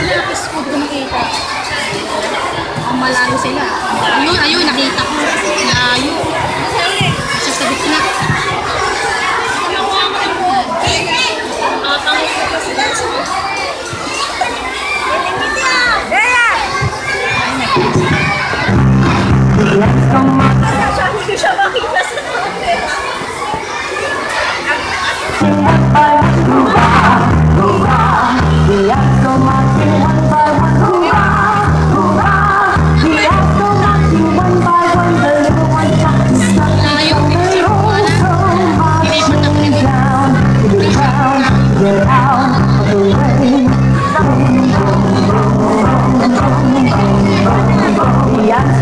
sila nag-scoop kumikita. Ang malayo sila. Ayun, ayun, nakita ko. Layo. Kasi sa na. gitna. Bye. get out of the rain.